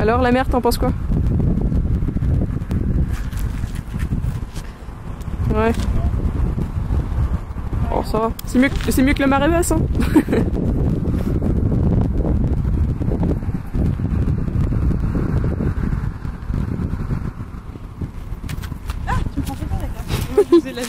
Alors la mère, t'en penses quoi Ouais. Oh ça va. C'est mieux, que, mieux que la marée basse hein Ah, tu me prends pas d'accord.